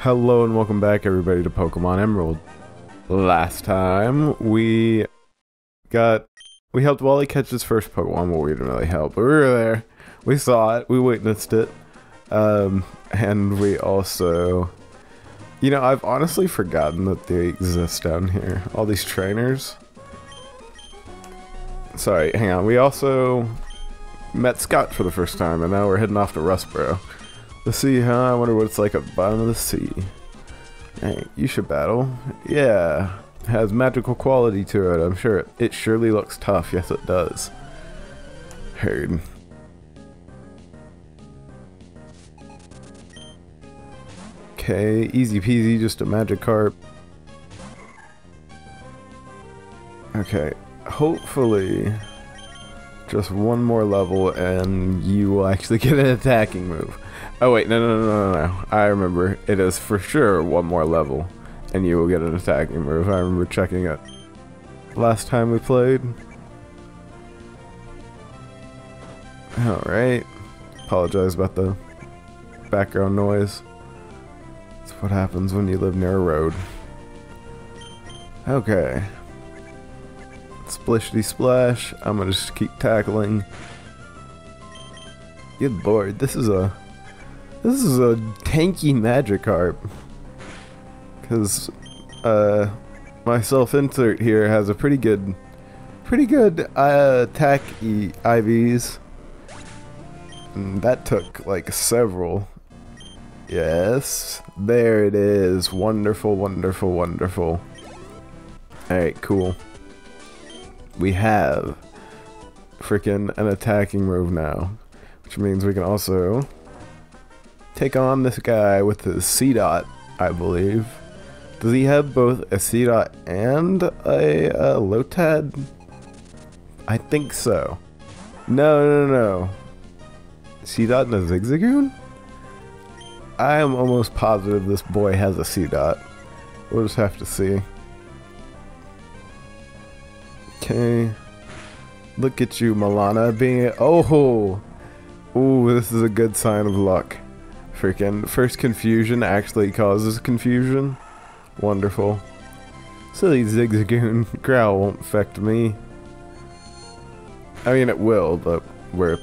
Hello and welcome back everybody to Pokemon Emerald. Last time we got we helped Wally catch his first Pokemon. Well we didn't really help, but we were there. We saw it, we witnessed it. Um and we also you know, I've honestly forgotten that they exist down here. All these trainers. Sorry, hang on. We also met Scott for the first time, and now we're heading off to Rustboro. The sea, huh? I wonder what it's like at the bottom of the sea. Hey, you should battle. Yeah, has magical quality to it, I'm sure. It, it surely looks tough. Yes, it does. Heard. Okay, easy peasy, just a Magikarp. Okay, hopefully just one more level and you will actually get an attacking move. Oh wait, no, no, no, no, no. I remember. It is for sure one more level and you will get an attacking move. I remember checking it last time we played. Alright. Apologize about the background noise. That's what happens when you live near a road. Okay. Splishty splash. I'm gonna just keep tackling. Good lord, this is a this is a tanky Magikarp. Cause uh my self insert here has a pretty good pretty good uh, attack e IVs. And that took like several. Yes. There it is. Wonderful, wonderful, wonderful. Alright, cool we have freaking an attacking move now. Which means we can also take on this guy with his Seedot, I believe. Does he have both a Seedot and a, a Lotad? I think so. No, no, no. Seedot and a Zigzagoon? I am almost positive this boy has a Seedot. We'll just have to see. Okay. Look at you, Milana, being oh, ooh, this is a good sign of luck. Freaking first confusion actually causes confusion. Wonderful. Silly Zigzagoon growl won't affect me. I mean, it will, but we're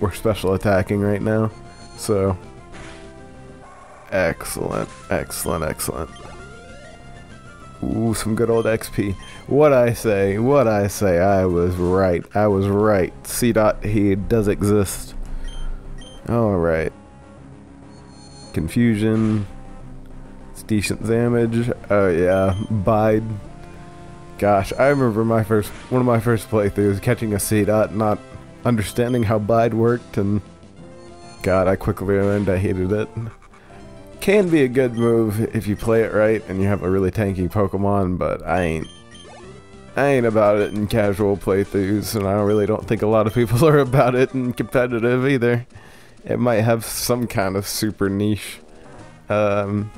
we're special attacking right now, so excellent, excellent, excellent. Ooh, some good old XP. What I say, what I say, I was right. I was right. Seedot, he does exist. Alright. Confusion. It's decent damage. Oh yeah, Bide. Gosh, I remember my first, one of my first playthroughs catching a Seedot, not understanding how Bide worked, and God, I quickly learned I hated it can be a good move if you play it right and you have a really tanky Pokemon, but I ain't I ain't about it in casual playthroughs, and I really don't think a lot of people are about it in competitive either. It might have some kind of super niche, um,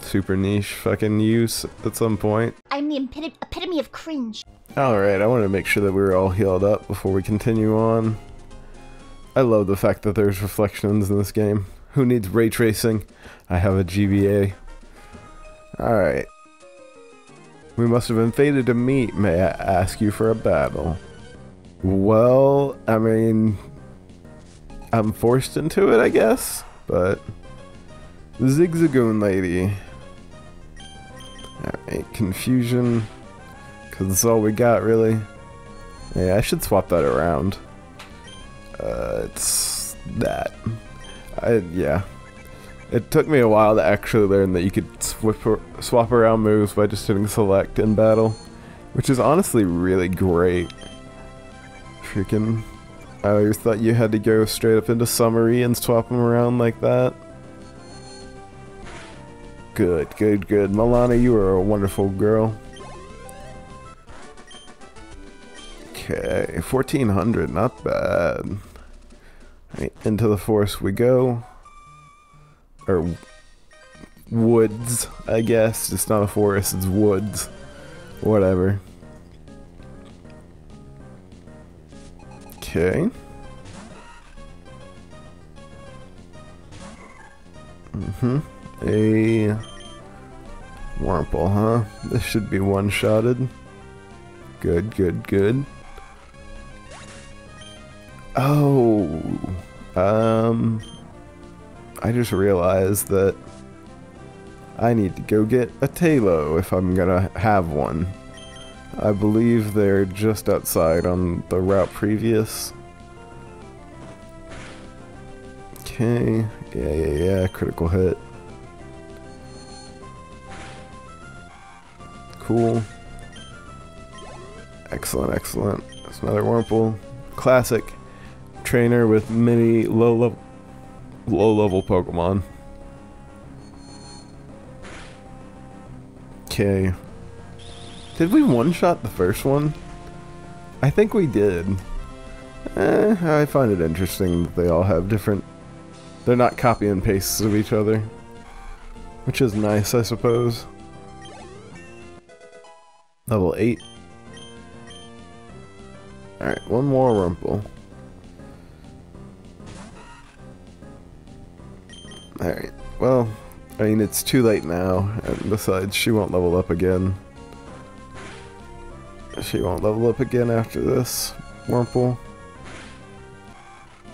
super niche fucking use at some point. I'm the epitome of cringe. Alright, I wanted to make sure that we were all healed up before we continue on. I love the fact that there's reflections in this game. Who needs ray tracing? I have a GBA. Alright. We must have been fated to meet. May I ask you for a battle? Well, I mean, I'm forced into it, I guess. But Zigzagoon lady. Alright, confusion. Because that's all we got, really. Yeah, I should swap that around. Uh, it's that. I, yeah. It took me a while to actually learn that you could swap, swap around moves by just hitting select in battle. Which is honestly really great. Freaking... I always thought you had to go straight up into summary and swap them around like that. Good, good, good. Milana, you are a wonderful girl. Okay, 1400, not bad. Into the forest we go. Or woods, I guess. It's not a forest, it's woods. Whatever. Okay. Mm-hmm. a Wurmple, huh? This should be one-shotted. Good, good, good. Oh, um, I just realized that I need to go get a Taillow if I'm gonna have one. I believe they're just outside on the route previous. Okay, yeah, yeah, yeah, critical hit. Cool. Excellent, excellent. That's another Wurmple. Classic trainer with many low level low level Pokemon. Okay. Did we one shot the first one? I think we did. Eh, I find it interesting that they all have different. They're not copy and pastes of each other. Which is nice, I suppose. Level 8. Alright, one more Wurmple. Alright, well, I mean, it's too late now, and besides, she won't level up again. She won't level up again after this, Wurmple.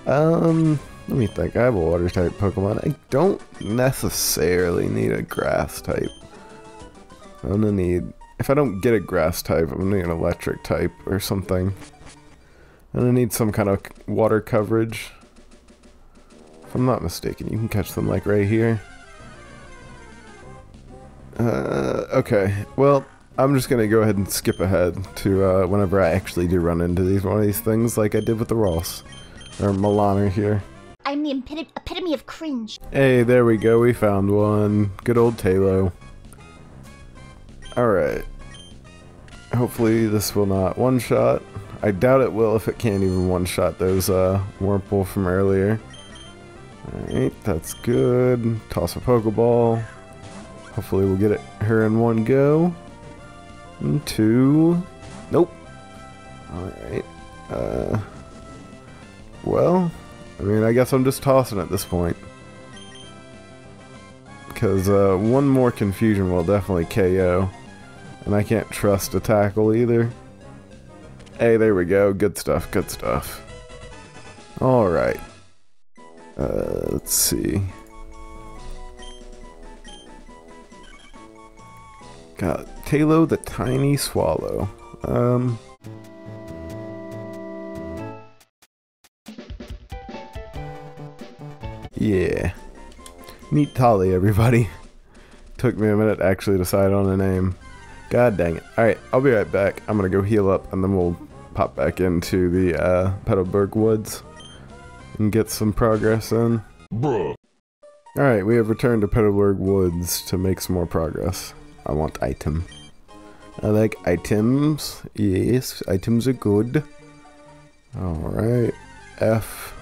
Um, let me think. I have a water type Pokemon. I don't necessarily need a grass type. I'm gonna need, if I don't get a grass type, I'm gonna need an electric type or something. I'm gonna need some kind of water coverage. If I'm not mistaken, you can catch them like right here. Uh, okay, well, I'm just gonna go ahead and skip ahead to uh, whenever I actually do run into these one of these things like I did with the Ralts. Or Milano here. I'm the epit- epitome of cringe. Hey, there we go, we found one. Good old Taillow. Alright. Hopefully this will not one-shot. I doubt it will if it can't even one-shot those uh, Wurmple from earlier. Alright, that's good. Toss a Pokeball. Hopefully we'll get it her in one go. And two. Nope. Alright. Uh, well, I mean, I guess I'm just tossing at this point. Because uh, one more confusion will definitely KO. And I can't trust a tackle either. Hey, there we go. Good stuff, good stuff. Alright. Uh, let's see. Got Taillow the Tiny Swallow. Um. Yeah. Meet Tali, everybody. Took me a minute to actually decide on a name. God dang it. Alright, I'll be right back. I'm gonna go heal up and then we'll pop back into the uh, Petalburg Woods and get some progress in. Bruh. Alright, we have returned to Petalburg Woods to make some more progress. I want item. I like items. Yes, items are good. Alright. F.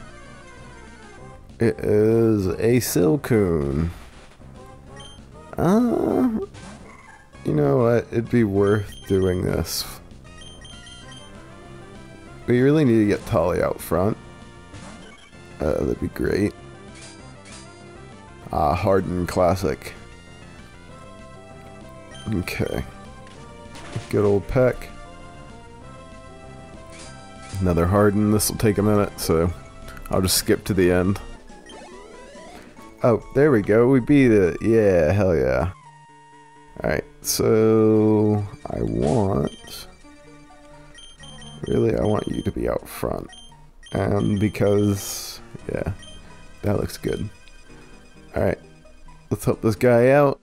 It is a Silcoon. Uh, you know what? It'd be worth doing this. We really need to get Tali out front. Uh, that'd be great. Ah, Harden Classic. Okay. Good old Peck. Another Harden. This will take a minute, so I'll just skip to the end. Oh, there we go. We beat it. Yeah, hell yeah. Alright, so I want... Really, I want you to be out front. And because... Yeah, that looks good. Alright, let's help this guy out.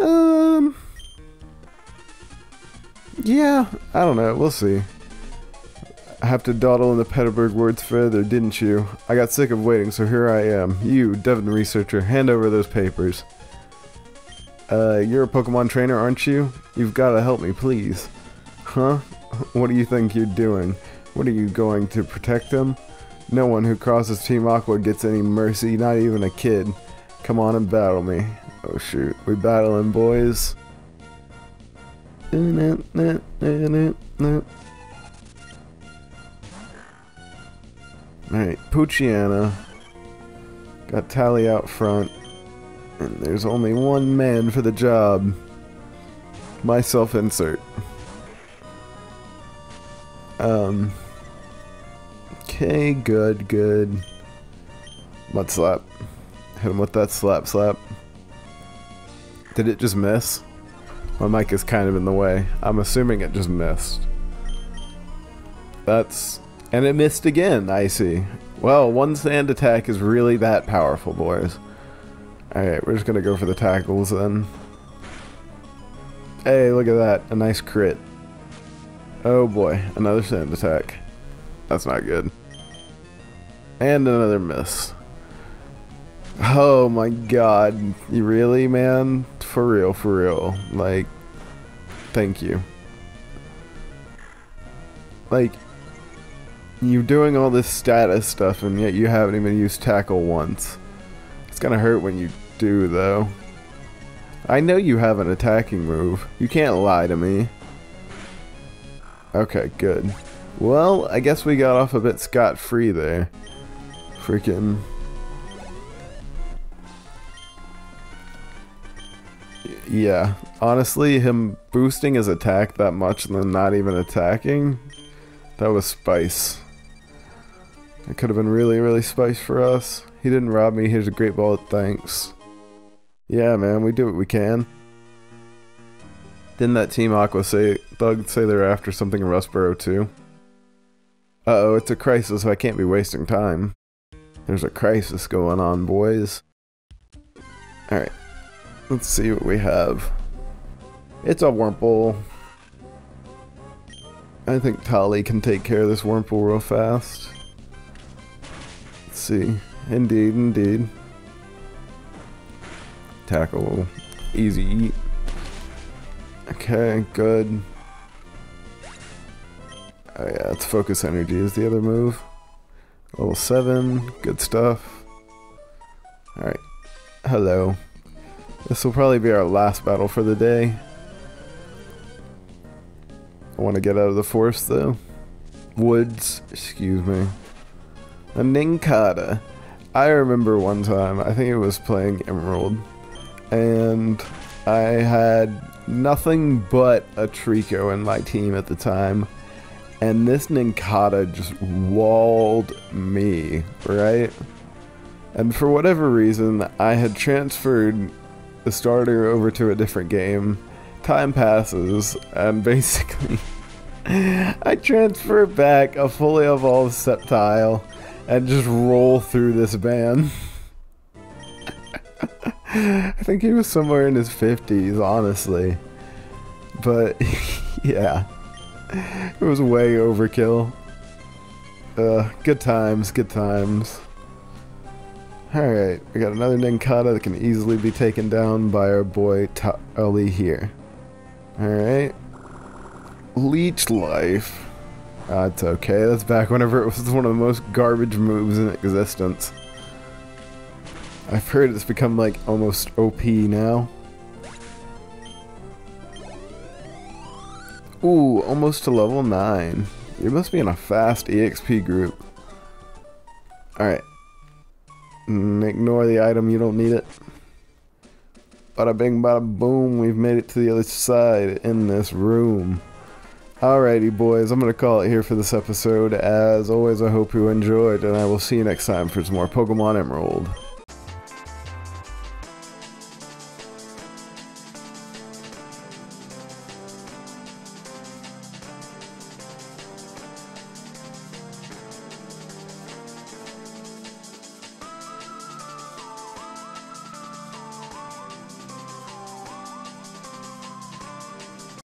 Um... Yeah, I don't know. We'll see. I have to dawdle in the Petalburg Woods further, didn't you? I got sick of waiting, so here I am. You, Devon researcher, hand over those papers. Uh, you're a Pokemon trainer, aren't you? You've got to help me, please. Huh? What do you think you're doing? What are you going to protect them? No one who crosses Team Aqua gets any mercy, not even a kid. Come on and battle me. Oh shoot, we battling, boys. Alright, Poochyena. Got Tali out front. And there's only one man for the job. My self-insert. Um. Okay, good, good. Mud slap. Hit him with that slap slap. Did it just miss? My mic is kind of in the way. I'm assuming it just missed. That's... And it missed again, I see. Well, one sand attack is really that powerful, boys. Alright, we're just gonna go for the tackles then. Hey, look at that. A nice crit. Oh boy, another sand attack. That's not good. And another miss. Oh my god. You really, man? For real, for real. Like, thank you. Like, you're doing all this status stuff and yet you haven't even used tackle once. It's gonna hurt when you do, though. I know you have an attacking move. You can't lie to me. Okay, good. Well, I guess we got off a bit scot-free there. Freaking... Yeah, honestly, him boosting his attack that much and then not even attacking, that was spice. It could have been really, really spice for us. He didn't rob me. Here's a great bullet. Thanks. Yeah, man, we do what we can. Didn't that Team Aqua say, Thug say they're after something in Rustboro too? Uh-oh, it's a crisis, so I can't be wasting time. There's a crisis going on, boys. Alright. Let's see what we have. It's a Wurmple. I think Tali can take care of this Wurmple real fast. Let's see. Indeed, indeed. Tackle. Easy eat. Okay, good. Oh yeah, it's focus energy is the other move. Level 7, good stuff. Alright. Hello. This will probably be our last battle for the day. I want to get out of the forest though. Woods, excuse me. A Nincada. I remember one time, I think it was playing Emerald, and I had nothing but a Treecko in my team at the time, and this Nincada just walled me, right? And for whatever reason, I had transferred the starter over to a different game. Time passes, and basically, I transfer back a fully evolved Sceptile and just roll through this man. I think he was somewhere in his 50s, honestly. But, yeah. It was way overkill. Uh, good times, good times. Alright, we got another Nincada that can easily be taken down by our boy Tali here. Alright. Leech Life. That's uh, okay. That's back whenever it was one of the most garbage moves in existence. I've heard it's become like almost OP now. Ooh, almost to level 9. You must be in a fast EXP group. Alright. Mm, ignore the item, you don't need it. Bada bing, bada boom, we've made it to the other side in this room. Alrighty, boys, I'm going to call it here for this episode. As always, I hope you enjoyed, and I will see you next time for some more Pokemon Emerald.